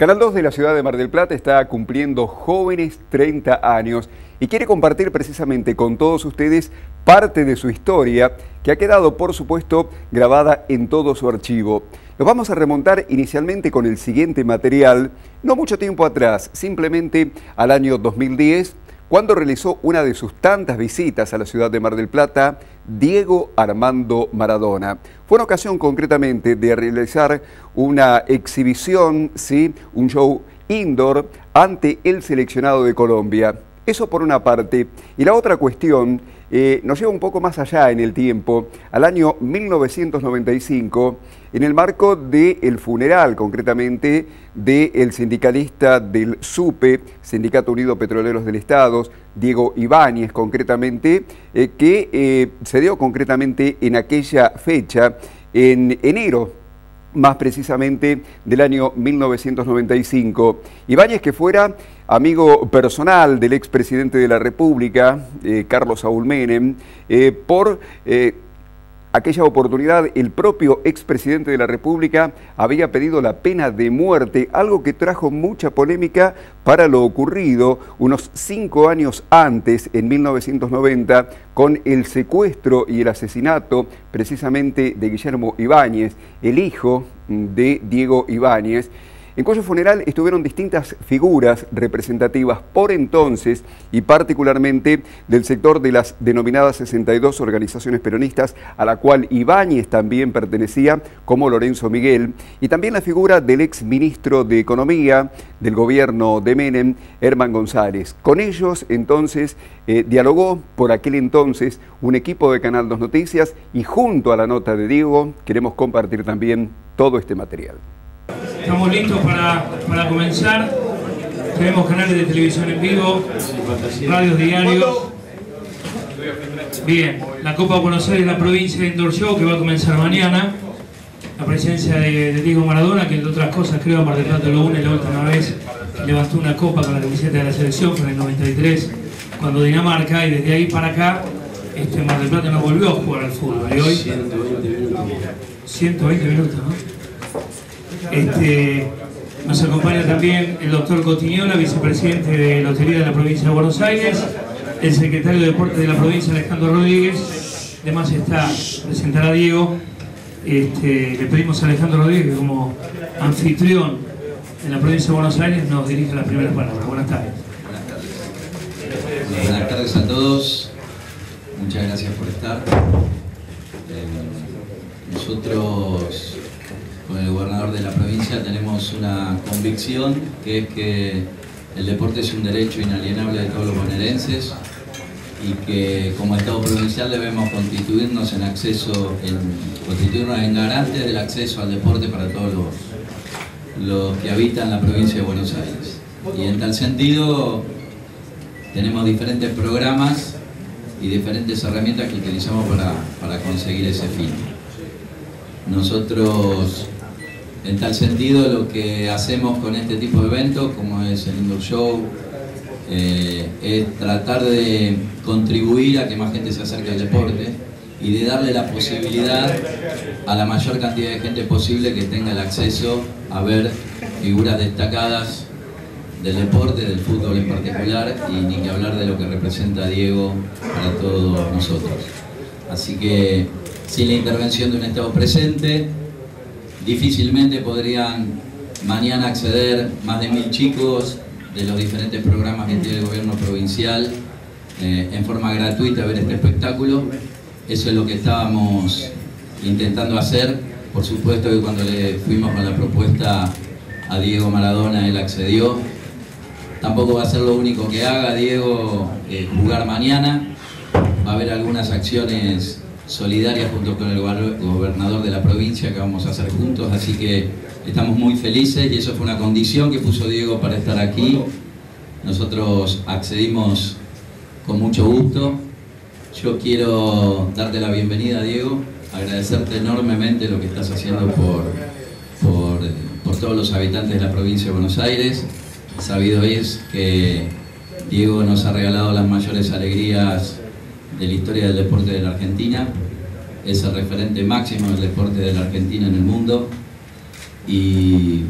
Canal 2 de la ciudad de Mar del Plata está cumpliendo jóvenes 30 años y quiere compartir precisamente con todos ustedes parte de su historia que ha quedado, por supuesto, grabada en todo su archivo. Nos vamos a remontar inicialmente con el siguiente material, no mucho tiempo atrás, simplemente al año 2010, cuando realizó una de sus tantas visitas a la ciudad de Mar del Plata, Diego Armando Maradona. Fue una ocasión concretamente de realizar una exhibición, ¿sí? un show indoor ante el seleccionado de Colombia. Eso por una parte. Y la otra cuestión eh, nos lleva un poco más allá en el tiempo, al año 1995, en el marco del funeral, concretamente, del sindicalista del SUPE, Sindicato Unido Petroleros del Estado, Diego Ibáñez, concretamente, eh, que eh, se dio concretamente en aquella fecha, en enero más precisamente del año 1995. Ibáñez que fuera amigo personal del expresidente de la República, eh, Carlos Saúl Menem, por aquella oportunidad el propio expresidente de la República había pedido la pena de muerte, algo que trajo mucha polémica para lo ocurrido unos cinco años antes, en 1990, con el secuestro y el asesinato precisamente de Guillermo Ibáñez, el hijo de Diego Ibáñez, en cuyo funeral estuvieron distintas figuras representativas por entonces y particularmente del sector de las denominadas 62 organizaciones peronistas a la cual Ibáñez también pertenecía como Lorenzo Miguel y también la figura del ex ministro de Economía del gobierno de Menem, Herman González. Con ellos entonces eh, dialogó por aquel entonces un equipo de Canal 2 Noticias y junto a la nota de Diego queremos compartir también todo este material. Estamos listos para, para comenzar. Tenemos canales de televisión en vivo, radios diarios. Bien, la Copa Buenos Aires, la provincia de Indoor Show, que va a comenzar mañana. La presencia de, Diego Maradona, que entre otras cosas creo Mar del Plata lo une la última vez levantó una copa con la camiseta de la selección, fue en el 93, cuando Dinamarca, y desde ahí para acá, este Mar del Plata no volvió a jugar al fútbol. Y hoy, 120 minutos, ¿no? Este, nos acompaña también el doctor Cotiñola, vicepresidente de Lotería de la provincia de Buenos Aires, el secretario de Deportes de la provincia, Alejandro Rodríguez. Además está, presentar a Diego. Este, le pedimos a Alejandro Rodríguez como anfitrión en la provincia de Buenos Aires nos dirija las primeras palabras. Buenas tardes. Buenas tardes a todos. Muchas gracias por estar. Eh, nosotros con el gobernador de la provincia tenemos una convicción que es que el deporte es un derecho inalienable de todos los bonaerenses y que como Estado provincial debemos constituirnos en acceso, constituirnos en garantes del acceso al deporte para todos los, los que habitan la provincia de Buenos Aires. Y en tal sentido tenemos diferentes programas y diferentes herramientas que utilizamos para, para conseguir ese fin. Nosotros en tal sentido, lo que hacemos con este tipo de eventos, como es el Indoor Show, eh, es tratar de contribuir a que más gente se acerque al deporte y de darle la posibilidad a la mayor cantidad de gente posible que tenga el acceso a ver figuras destacadas del deporte, del fútbol en particular, y ni hablar de lo que representa Diego para todos nosotros. Así que, sin la intervención de un Estado presente, difícilmente podrían mañana acceder más de mil chicos de los diferentes programas que tiene el gobierno provincial eh, en forma gratuita a ver este espectáculo. Eso es lo que estábamos intentando hacer. Por supuesto que cuando le fuimos con la propuesta a Diego Maradona, él accedió. Tampoco va a ser lo único que haga Diego eh, jugar mañana. Va a haber algunas acciones solidaria junto con el gobernador de la provincia que vamos a hacer juntos, así que estamos muy felices y eso fue una condición que puso Diego para estar aquí. Nosotros accedimos con mucho gusto. Yo quiero darte la bienvenida, Diego, agradecerte enormemente lo que estás haciendo por, por, por todos los habitantes de la provincia de Buenos Aires. Sabido es que Diego nos ha regalado las mayores alegrías de la historia del deporte de la Argentina, es el referente máximo del deporte de la Argentina en el mundo. Y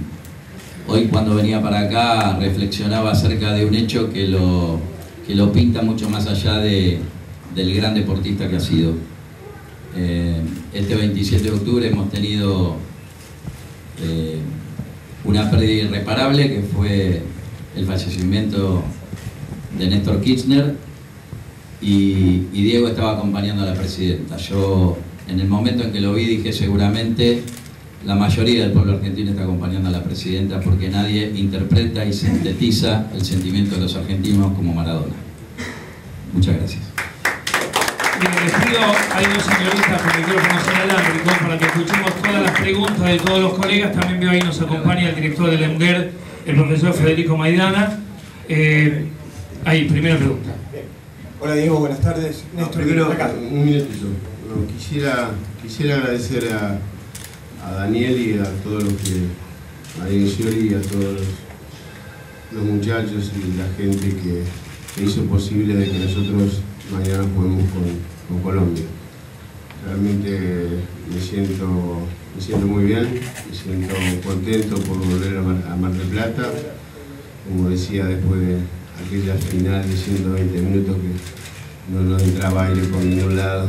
hoy cuando venía para acá reflexionaba acerca de un hecho que lo, que lo pinta mucho más allá de, del gran deportista que ha sido. Eh, este 27 de octubre hemos tenido eh, una pérdida irreparable que fue el fallecimiento de Néstor Kirchner y, y Diego estaba acompañando a la presidenta. Yo en el momento en que lo vi dije seguramente la mayoría del pueblo argentino está acompañando a la presidenta porque nadie interpreta y sintetiza el sentimiento de los argentinos como Maradona. Muchas gracias. Bien, les pido, hay dos señoritas con micrófonos inalámbricos para que escuchemos todas las preguntas de todos los colegas. También veo ahí nos acompaña el director del EMDER, el profesor Federico Maidana. Eh, ahí, primera pregunta. Hola Diego, buenas tardes. Néstor, Primero, acá. un minutito. No, quisiera, quisiera agradecer a, a Daniel y a todos los que, a Diego y a todos los, los muchachos y la gente que, que hizo posible de que nosotros mañana juguemos con, con Colombia. Realmente me siento, me siento muy bien, me siento contento por volver a Mar, a Mar del Plata. Como decía después de aquella final de 120 minutos que no nos entraba aire por ningún lado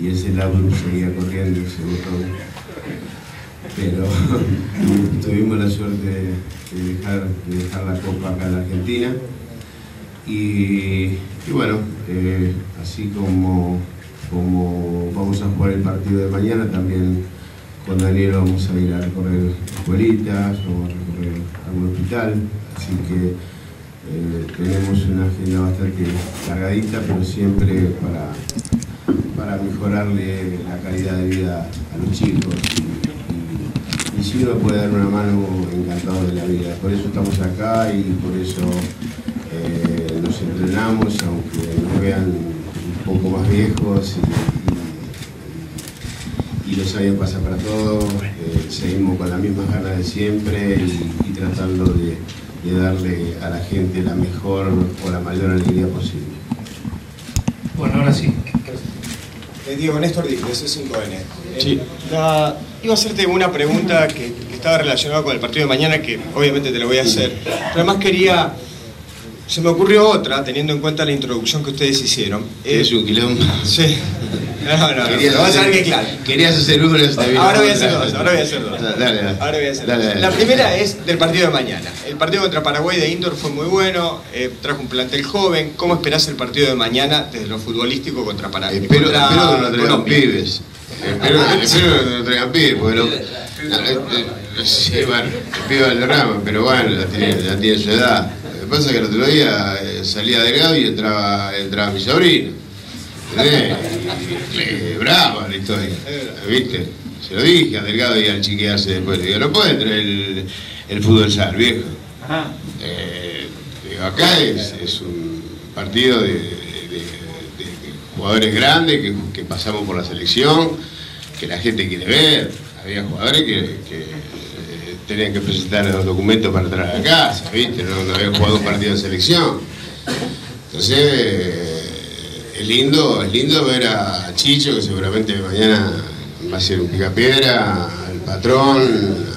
y ese lado seguía corriendo ese botón. Pero tuvimos la suerte de dejar, de dejar la copa acá en la Argentina. Y, y bueno, eh, así como, como vamos a jugar el partido de mañana, también con Daniel vamos a ir a recorrer escuelitas, vamos a recorrer algún hospital, así que eh, tenemos una agenda bastante cargadita, pero siempre para, para mejorarle la calidad de vida a los chicos. Y, y, si uno puede dar una mano, encantado de la vida. Por eso estamos acá y por eso eh, nos entrenamos, aunque nos vean un poco más viejos y, y, los años pasan para todos. Eh, seguimos con las mismas ganas de siempre y tratando de, de darle a la gente la mejor o la mayor alegría posible. Bueno, ahora sí. Eh, Diego, Néstor de C5N. Eh, Sí. la- iba a hacerte una pregunta que, que estaba relacionada con el partido de mañana, que obviamente te lo voy a hacer. Pero además quería. Se me ocurrió otra, teniendo en cuenta la introducción que ustedes hicieron. Eh, Es un quilombo. Sí. No, no, no. Querías Lo vas a ver hacer- que claro. Querías hacer uno Ahora voy a hacer dos, ahora voy a hacer dos. Dale, dale. Ahora voy a hacer Dale, dos. dale. La primera es del partido de mañana. El partido contra Paraguay de Indoor fue muy bueno, eh, trajo un plantel joven. ¿Cómo esperás el partido de mañana desde lo futbolístico contra Paraguay? Espero, contra espero que no traigan pibes. Espero, espero que no traigan pibes, porque lo, eh, eh, sí, bueno, el pibe Valderrama, pero bueno, ya tiene, ya tiene su edad. Que pasa es que el otro día eh, salía Delgado y entraba, entraba mi sobrino. Eh, brava la historia, ¿viste? Se lo dije a Delgado y al chiquearse después. Le digo, no puede entrar el, el fútbol sal, viejo. Eh, digo, acá es, es un partido de, de- de- de jugadores grandes que, que pasamos por la selección, que la gente quiere ver. Había jugadores que, que, tenían que presentar los documentos para entrar a la casa, ¿viste? No, habían jugado un partido de selección. Entonces, eh, es lindo, es lindo ver a Chicho, que seguramente mañana va a ser un picapiedra, al patrón,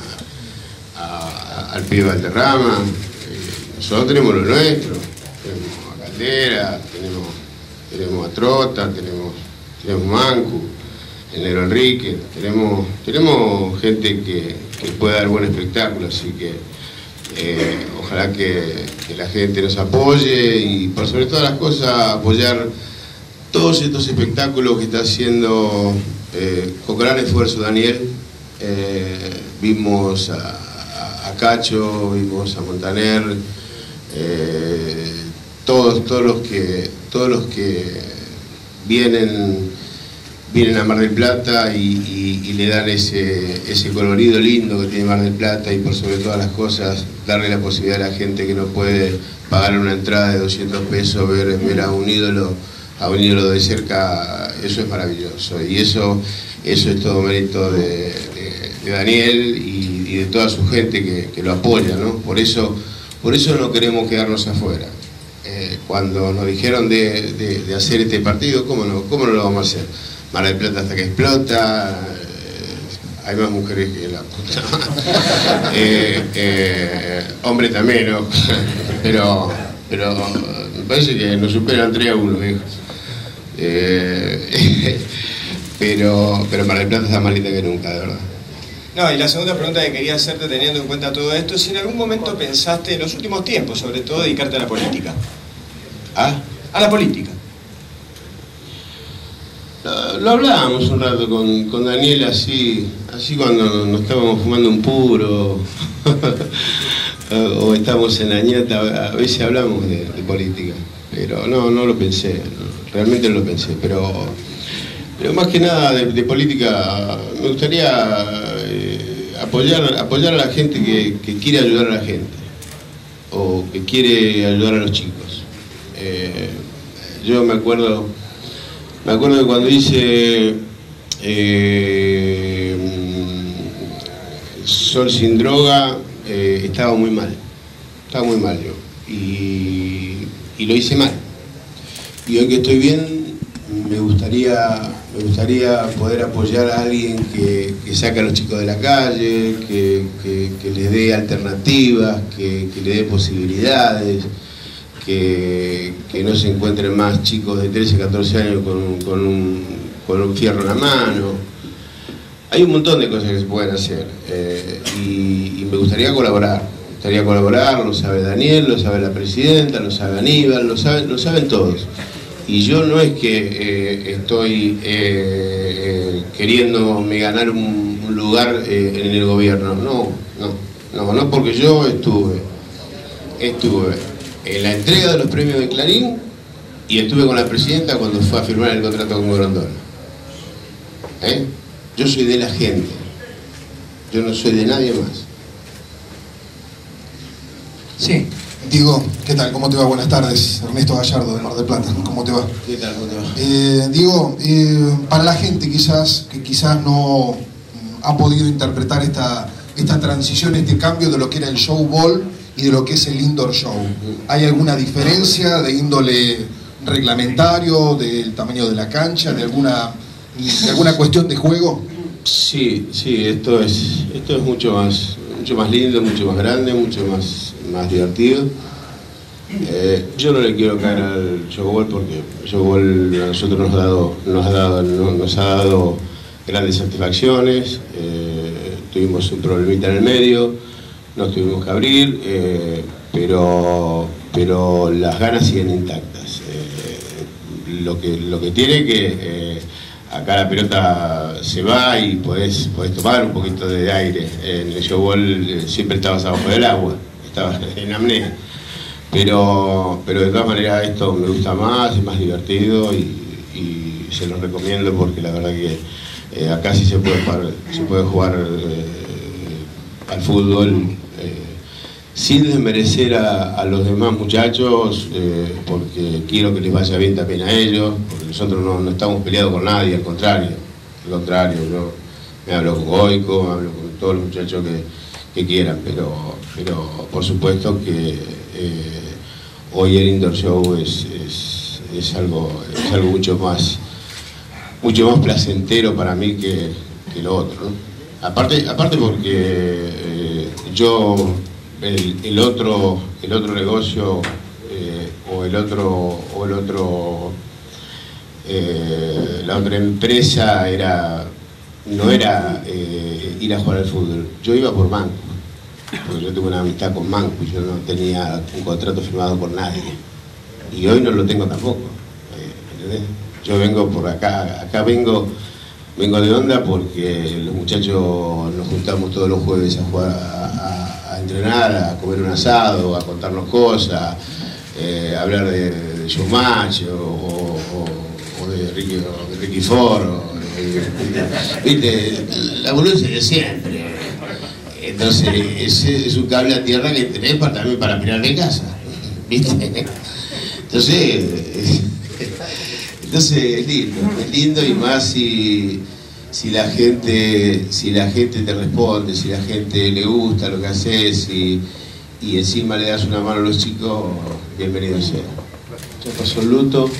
al pibe Valderrama. Eh, nosotros tenemos lo nuestro, tenemos a Caldera, tenemos, tenemos a Trota, tenemos, tenemos Mancu, el Negro Enrique, tenemos, tenemos gente que, que puede dar buen espectáculo, así que eh, ojalá que, la gente nos apoye y por sobre todas las cosas apoyar todos estos espectáculos que está haciendo eh, con gran esfuerzo Daniel. Eh, vimos a, a- Cacho, vimos a Montaner, todos, todos los que todos los que vienen vienen a Mar del Plata y, le dan ese, ese colorido lindo que tiene Mar del Plata y por sobre todas las cosas darle la posibilidad a la gente que no puede pagar una entrada de 200 pesos, ver, ver a un ídolo a un ídolo de cerca, eso es maravilloso y eso, eso es todo mérito de, Daniel y, de toda su gente que, lo apoya, ¿no? Por eso, por eso no queremos quedarnos afuera. Eh, cuando nos dijeron de, de- de hacer este partido, ¿cómo no, ¿cómo no lo vamos a hacer? Mar del Plata hasta que explota, eh, hay más mujeres que la puta. eh, eh, hombre también, ¿no? pero, pero me parece que nos superan 3 a 1, viejo. Eh, pero, pero Mar del Plata está más linda que nunca, de verdad. No, y la segunda pregunta que quería hacerte teniendo en cuenta todo esto, si en algún momento pensaste, en los últimos tiempos sobre todo, dedicarte a la política. ¿Ah? A la política. Lo, lo hablábamos un rato con, con Daniel así, así cuando nos estábamos fumando un puro o estábamos en la ñata, a veces hablamos de, política, pero no, no lo pensé, realmente no lo pensé, pero, pero más que nada de, política me gustaría eh, apoyar, apoyar a la gente que, que quiere ayudar a la gente o que quiere ayudar a los chicos. Eh, yo me acuerdo me acuerdo que cuando hice eh, Sol sin droga, eh, estaba muy mal. Estaba muy mal yo. Y, lo hice mal. Y hoy que estoy bien, me gustaría, me gustaría poder apoyar a alguien que, que saque a los chicos de la calle, que, les dé alternativas, que, que le dé posibilidades que, no se encuentren más chicos de 13, 14 años con, un, con un, fierro en la mano. Hay un montón de cosas que se pueden hacer eh, y, me gustaría colaborar. Me gustaría colaborar, lo sabe Daniel, lo sabe la presidenta, lo sabe Aníbal, lo saben, lo saben todos. Y yo no es que eh, estoy eh, queriéndome ganar un lugar en el gobierno, no, no, no, no porque yo estuve, estuve en la entrega de los premios de Clarín y estuve con la presidenta cuando fue a firmar el contrato con Grondona. ¿Eh? Yo soy de la gente, yo no soy de nadie más. Sí. Digo, ¿qué tal? ¿Cómo te va? Buenas tardes. Ernesto Gallardo de Mar del Plata. ¿Cómo te va? ¿Qué tal? ¿Cómo te va? Eh, digo, eh, para la gente quizás que quizás no ha podido interpretar esta, esta transición, este cambio de lo que era el show ball y de lo que es el indoor show. ¿Hay alguna diferencia de índole reglamentario, del tamaño de la cancha, de alguna, de alguna cuestión de juego? Sí, sí, esto es, esto es mucho más, mucho más lindo, mucho más grande, mucho más, más divertido. Eh, yo no le quiero caer al Showball porque el Showball a nosotros nos ha dado, nos ha dado, nos ha dado grandes satisfacciones, eh, tuvimos un problemita en el medio, nos tuvimos que abrir, eh, pero, pero las ganas siguen intactas. Eh, lo, que, lo que tiene que eh, acá la pelota se va y podés, podés tomar un poquito de aire. En el showball siempre estabas abajo del agua, estabas en apnea. Pero, pero de todas maneras esto me gusta más, es más divertido y, y se lo recomiendo porque la verdad que acá sí se puede jugar, se puede jugar al fútbol sin desmerecer a, a, los demás muchachos, eh, porque quiero que les vaya bien también a ellos, porque nosotros no, estamos peleados con nadie, al contrario, al contrario, yo me hablo con Goico, me hablo con todos los muchachos que, quieran, pero, pero por supuesto que eh, hoy el indoor show es, es, es, algo, es algo mucho más mucho más placentero para mí que, que lo otro. Aparte, aparte porque eh, yo el, otro el otro negocio eh, o el otro o el otro eh, la otra empresa era no era eh, ir a jugar al fútbol. Yo iba por Manco, porque yo tuve una amistad con Manco y yo no tenía un contrato firmado por nadie. Y hoy no lo tengo tampoco. Yo vengo por acá, acá vengo vengo de onda porque los muchachos nos juntamos todos los jueves a jugar, a entrenar, a comer un asado, a contarnos cosas, eh, a hablar de, de o, de Ricky, o de Ricky Ford, o, viste, la voluntad de siempre. Entonces, ese es un cable a tierra que tenés para, también para mirar de casa, ¿viste? Entonces, entonces es lindo, es lindo y más si, si la gente, si la gente te responde, si la gente le gusta lo que haces y, y encima le das una mano a los chicos, bienvenido sea. Yo paso el luto,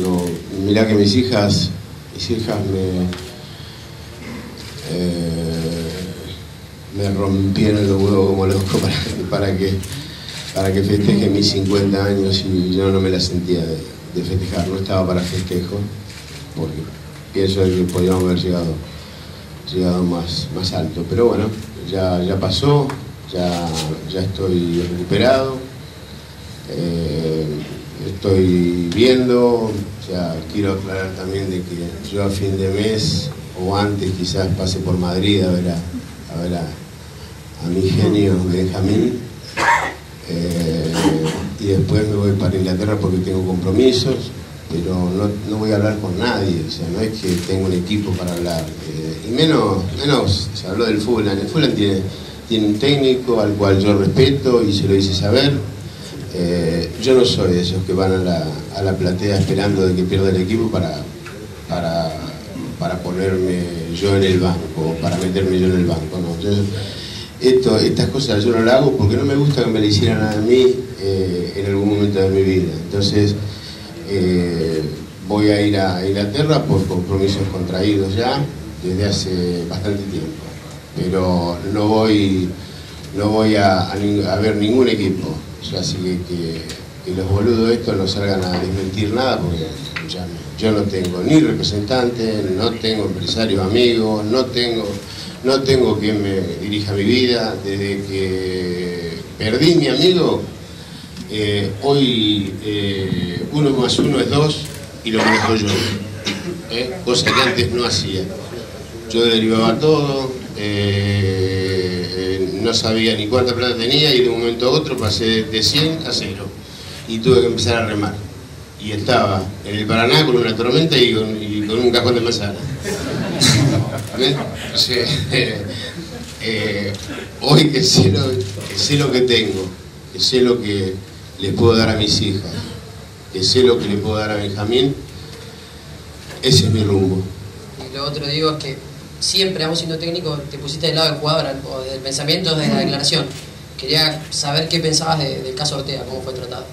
no, mirá que mis hijas, mis hijas me, eh, me rompieron los huevos como loco para, para, que, para que festeje mis 50 años y yo no me la sentía de, de festejar, no estaba para festejo, porque pienso que podíamos haber llegado, llegado más, más alto. Pero bueno, ya, ya pasó, ya, ya estoy recuperado, eh, estoy viendo, sea, quiero aclarar también de que yo a fin de mes o antes quizás pase por Madrid a ver a, ver a mi genio Benjamín. Eh, y después me voy para Inglaterra porque tengo compromisos, pero no, no, voy a hablar con nadie, o sea, no es que tengo un equipo para hablar, eh, y menos, menos se habló del fútbol, el fútbol tiene, tiene un técnico al cual yo respeto y se lo hice saber, eh, yo no soy de esos que van a la, a la, platea esperando de que pierda el equipo para, para, para ponerme yo en el banco, para meterme yo en el banco, no. Yo, esto, estas cosas yo no las hago porque no me gusta que me lo hicieran a mí eh, en algún momento de mi vida. Entonces eh, voy a ir a Inglaterra por compromisos contraídos ya desde hace bastante tiempo. Pero no voy, no voy a, ver ningún equipo. Ya así que, los boludos estos no salgan a desmentir nada porque ya, yo no tengo ni representante, no tengo empresarios amigos, no tengo no tengo quien me dirija mi vida, desde que perdí mi amigo, eh, hoy eh, uno más uno es dos y lo manejo yo, ¿eh? cosa que antes no hacía. Yo derivaba todo, eh, no sabía ni cuánta plata tenía y de un momento a otro pasé de 100 a 0 y tuve que empezar a remar. Y estaba en el Paraná con una tormenta y con, un cajón de manzana. Eh, eh, hoy que sé, lo, que sé lo que tengo, que sé lo que le puedo dar a mis hijas, que sé lo que le puedo dar a Benjamín, ese es mi rumbo. Y lo otro digo es que siempre, vamos siendo técnico, te pusiste del lado del jugador o del pensamiento de la declaración. Quería saber qué pensabas de, del caso Ortega, cómo fue tratado.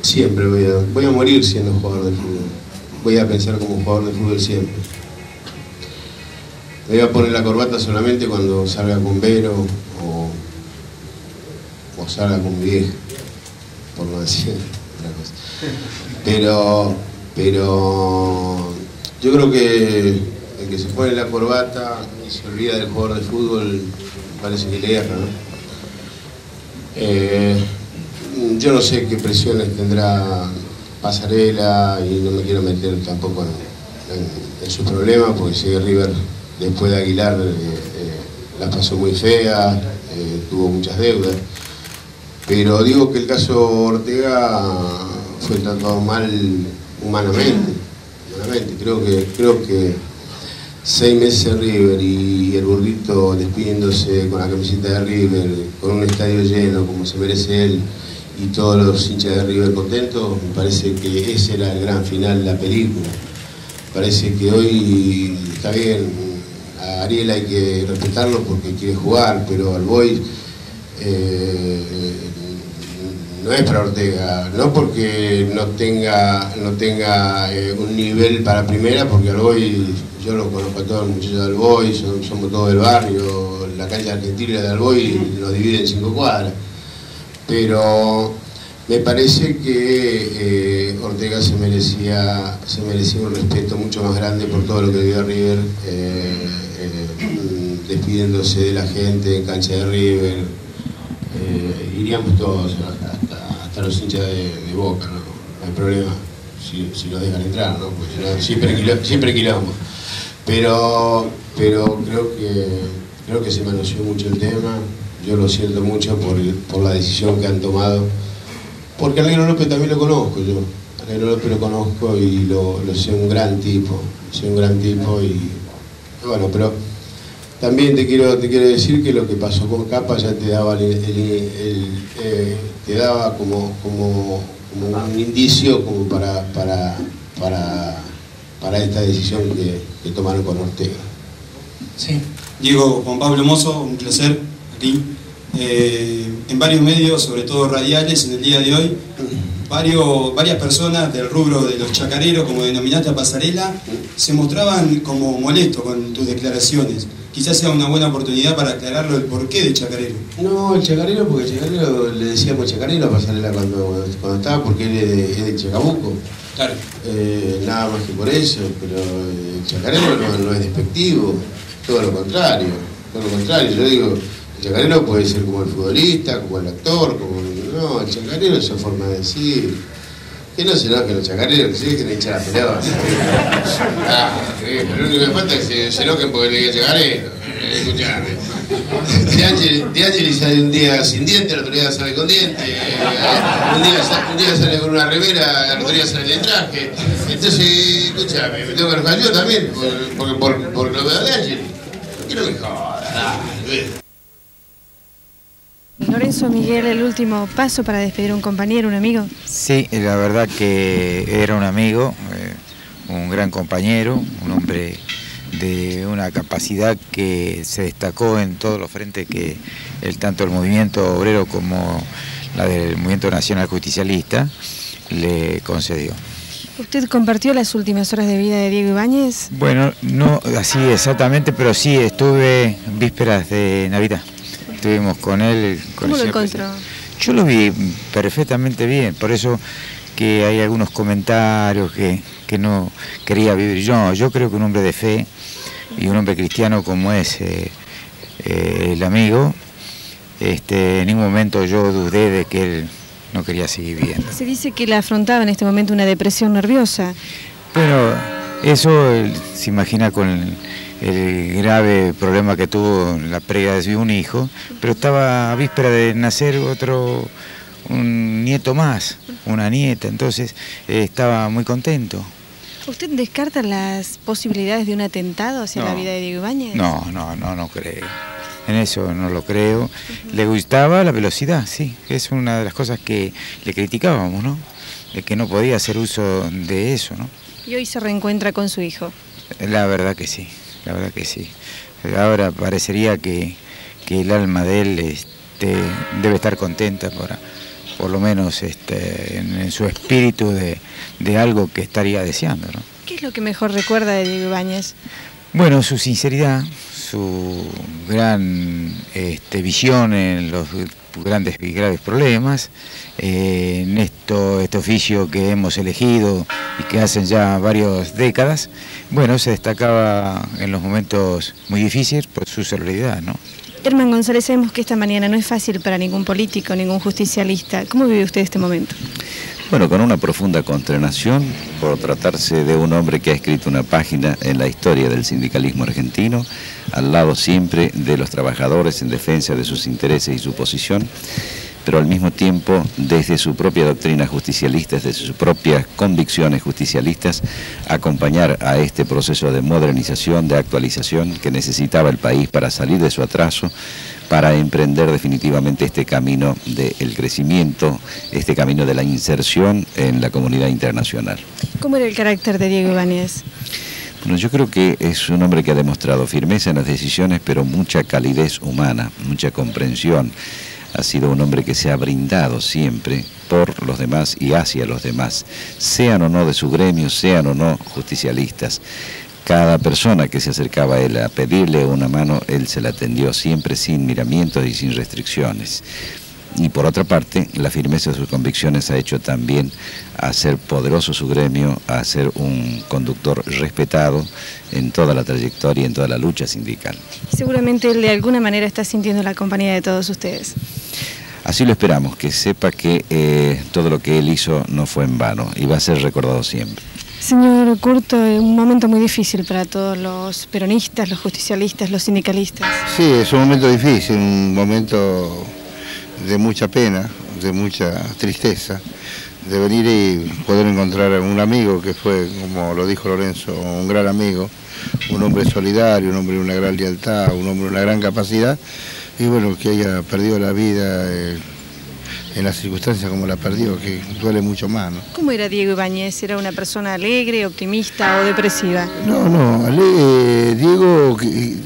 Siempre voy a, voy a morir siendo jugador de fútbol. Voy a pensar como jugador de fútbol siempre. Me voy a poner la corbata solamente cuando salga con Vero salga con mi vieja, por no decir otra cosa. Pero, pero yo creo que el que se pone la corbata y se olvida del jugador de fútbol, parece que le erra, ¿no? Eh, yo no sé qué presiones tendrá Pasarela y no me quiero meter tampoco en, en, en sus problemas porque sigue River después de Aguilar eh, eh, la pasó muy fea, tuvo muchas deudas. Pero digo que el caso Ortega fue tratado mal humanamente. humanamente. Creo, que, creo que seis meses en River y el burrito despidiéndose con la camiseta de River, con un estadio lleno como se merece él y todos los hinchas de River contentos, me parece que ese era el gran final de la película. Parece que hoy está bien, a Ariel hay que respetarlo porque quiere jugar, pero al Boy no es para Ortega, no porque no tenga, no tenga eh, un nivel para primera, porque al Boy yo lo conozco a todos los muchachos del Boy, son, somos todos del barrio, la calle argentina del Boy nos divide en cinco cuadras, pero me parece que eh, Ortega se merecía, se merecía un respeto mucho más grande por todo lo que dio a River, eh, eh, despidiéndose de la gente en cancha de River. Eh, iríamos todos, hasta, los hinchas de, Boca, ¿no? hay problema, si, si lo dejan entrar, ¿no? Siempre, quilombo. Pero, pero creo, que, creo que se manoseó mucho el tema, yo lo siento mucho por, por la decisión que han tomado. Porque a López también lo conozco yo. A López lo conozco y lo, lo sé un gran tipo. Sé un gran tipo y bueno, pero también te quiero, te quiero decir que lo que pasó con Capa ya te daba el, el, el, eh, te daba como, como, como, un indicio como para, para, para, para esta decisión que, que tomaron con Ortega. Sí. Diego Juan Pablo Mozo, un placer aquí. Eh, en varios medios, sobre todo radiales, en el día de hoy, varios, varias personas del rubro de los chacareros, como denominaste a pasarela, se mostraban como molestos con tus declaraciones. Quizás sea una buena oportunidad para aclararlo el porqué de chacarero. No, el chacarero, porque el chacarero le decíamos chacarero a pasarela cuando, cuando estaba, porque él es de, Chacabuco. Claro. Eh, nada más que por eso, pero el chacarero no, es despectivo, todo lo contrario, todo lo contrario. Yo digo, el chacarero puede ser como el futbolista, como el actor, como no, el chacarero es su forma de decir. Que no se enojen los chacareros, que se dejen echar la pelota. Ah, pero lo único que falta es que se enojen porque le diga chacarero. Escuchame. De Angeli sale un día sin diente, el otro día sale con diente. Un día, un día sale con una remera, el otro día sale en traje. Entonces, escúchame, me tengo que enojar yo también por, por, por, lo de Angeli. Que no me jodas, Lorenzo Miguel, el último paso para despedir a un compañero, un amigo. Sí, la verdad que era un amigo, eh, un gran compañero, un hombre de una capacidad que se destacó en todos los frentes que el, tanto el movimiento obrero como la del movimiento nacional justicialista le concedió. ¿Usted compartió las últimas horas de vida de Diego Ibáñez? Bueno, no así exactamente, pero sí estuve vísperas de Navidad estuvimos con él. ¿Cómo lo encontró? Yo lo vi perfectamente bien, por eso que hay algunos comentarios que, no quería vivir yo. Yo creo que un hombre de fe y un hombre cristiano como es eh, eh, el amigo, este, en ningún momento yo dudé de que él no quería seguir viviendo. Se dice que le afrontaba en este momento una depresión nerviosa. Bueno, eso se imagina con el grave problema que tuvo la pérdida de un hijo, pero estaba a víspera de nacer otro, un nieto más, una nieta, entonces eh, estaba muy contento. ¿Usted descarta las posibilidades de un atentado hacia la vida de Diego Ibáñez? No, no, no, no creo. En eso no lo creo. Le gustaba la velocidad, sí, es una de las cosas que le criticábamos, ¿no? De que no podía hacer uso de eso, ¿no? Y hoy se reencuentra con su hijo. La verdad que sí la verdad que sí. Ahora parecería que, el alma de él este, debe estar contenta por, por lo menos este, en, su espíritu de, algo que estaría deseando. ¿no? ¿Qué es lo que mejor recuerda de Diego Ibáñez? Bueno, su sinceridad, su gran este, visión en los grandes y graves problemas, eh, en esto, este oficio que hemos elegido y que hacen ya varias décadas, bueno, se destacaba en los momentos muy difíciles por su solidaridad, ¿no? Herman González, sabemos que esta mañana no es fácil para ningún político, ningún justicialista. ¿Cómo vive usted este momento? Bueno, con una profunda consternación por tratarse de un hombre que ha escrito una página en la historia del sindicalismo argentino, al lado siempre de los trabajadores en defensa de sus intereses y su posición pero al mismo tiempo desde su propia doctrina justicialista, desde sus propias convicciones justicialistas, acompañar a este proceso de modernización, de actualización que necesitaba el país para salir de su atraso, para emprender definitivamente este camino del crecimiento, este camino de la inserción en la comunidad internacional. ¿Cómo era el carácter de Diego Ibáñez? Bueno, yo creo que es un hombre que ha demostrado firmeza en las decisiones, pero mucha calidez humana, mucha comprensión ha sido un hombre que se ha brindado siempre por los demás y hacia los demás, sean o no de su gremio, sean o no justicialistas. Cada persona que se acercaba a él a pedirle una mano, él se la atendió siempre sin miramientos y sin restricciones. Y por otra parte, la firmeza de sus convicciones ha hecho también a ser poderoso su gremio, a ser un conductor respetado en toda la trayectoria y en toda la lucha sindical. Seguramente él de alguna manera está sintiendo la compañía de todos ustedes. Así lo esperamos, que sepa que eh, todo lo que él hizo no fue en vano y va a ser recordado siempre. Señor Curto, un momento muy difícil para todos los peronistas, los justicialistas, los sindicalistas. Sí, es un momento difícil, un momento de mucha pena, de mucha tristeza, de venir y poder encontrar a un amigo que fue, como lo dijo Lorenzo, un gran amigo, un hombre solidario, un hombre de una gran lealtad, un hombre de una gran capacidad, y bueno, que haya perdido la vida eh, en las circunstancias como la perdió, que duele mucho más. ¿no? ¿Cómo era Diego Ibáñez? ¿Era una persona alegre, optimista o depresiva? No, no, eh, Diego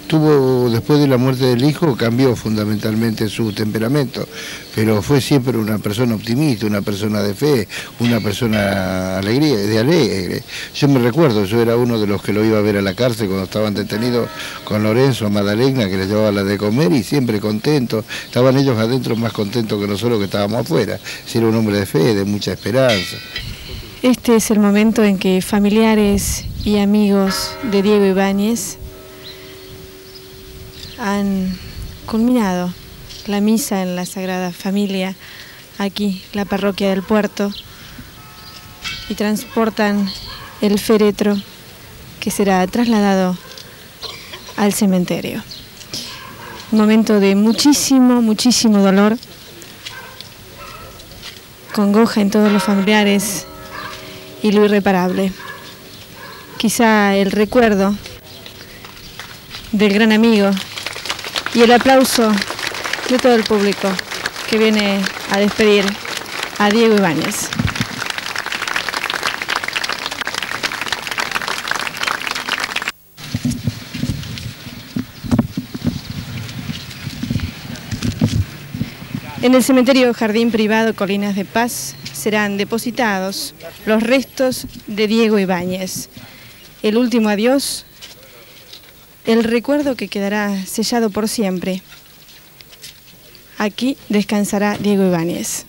tuvo después de la muerte del hijo cambió fundamentalmente su temperamento, pero fue siempre una persona optimista, una persona de fe, una persona alegría, de alegre. Yo me recuerdo, yo era uno de los que lo iba a ver a la cárcel cuando estaban detenidos con Lorenzo, a Madalena, que les llevaba la de comer y siempre contento. Estaban ellos adentro más contentos que nosotros que estábamos afuera. era un hombre de fe, de mucha esperanza. Este es el momento en que familiares y amigos de Diego Ibáñez han culminado la misa en la Sagrada Familia, aquí, la parroquia del puerto, y transportan el féretro que será trasladado al cementerio. Un momento de muchísimo, muchísimo dolor, congoja en todos los familiares y lo irreparable. Quizá el recuerdo del gran amigo y el aplauso de todo el público que viene a despedir a Diego Ibáñez. En el cementerio Jardín Privado Colinas de Paz serán depositados los restos de Diego Ibáñez. El último adiós el recuerdo que quedará sellado por siempre. Aquí descansará Diego Ibáñez.